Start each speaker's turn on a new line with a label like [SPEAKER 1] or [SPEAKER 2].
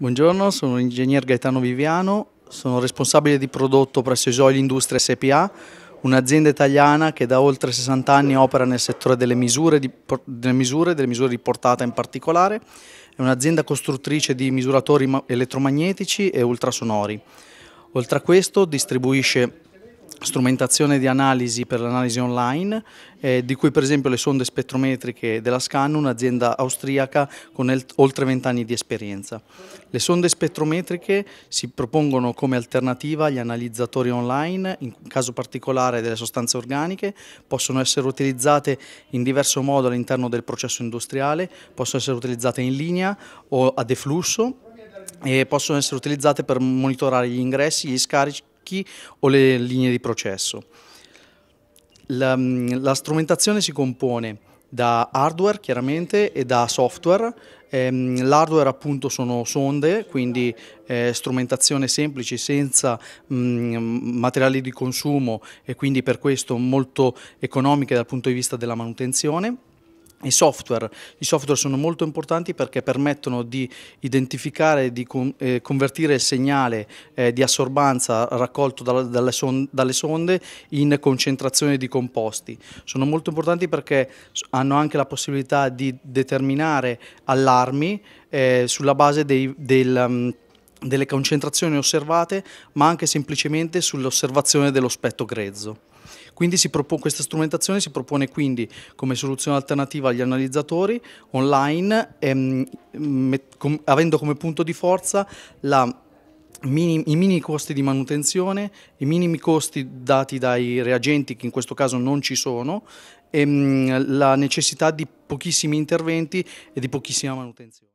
[SPEAKER 1] Buongiorno, sono l'ingegner Gaetano Viviano, sono responsabile di prodotto presso Isoli Industrie SPA, un'azienda italiana che da oltre 60 anni opera nel settore delle misure, di, delle misure, delle misure di portata in particolare. È un'azienda costruttrice di misuratori elettromagnetici e ultrasonori. Oltre a questo distribuisce strumentazione di analisi per l'analisi online, eh, di cui per esempio le sonde spettrometriche della Scan, un'azienda austriaca con oltre 20 anni di esperienza. Le sonde spettrometriche si propongono come alternativa agli analizzatori online, in caso particolare delle sostanze organiche, possono essere utilizzate in diverso modo all'interno del processo industriale, possono essere utilizzate in linea o a deflusso e possono essere utilizzate per monitorare gli ingressi, gli scarichi blocchi o le linee di processo. La, la strumentazione si compone da hardware chiaramente e da software. Ehm, L'hardware appunto sono sonde, quindi eh, strumentazione semplice senza mh, materiali di consumo e quindi per questo molto economiche dal punto di vista della manutenzione. I software. I software sono molto importanti perché permettono di identificare e di eh, convertire il segnale eh, di assorbanza raccolto da, dalle, son, dalle, sonde in concentrazione di composti. Sono molto importanti perché hanno anche la possibilità di determinare allarmi eh, sulla base dei, del, um, delle concentrazioni osservate ma anche semplicemente sull'osservazione dello spettro grezzo. Quindi questa strumentazione si propone quindi come soluzione alternativa agli analizzatori online, ehm, com avendo come punto di forza la Mini, i minimi costi di manutenzione, i minimi costi dati dai reagenti che in questo caso non ci sono e ehm, la necessità di pochissimi interventi e di pochissima manutenzione.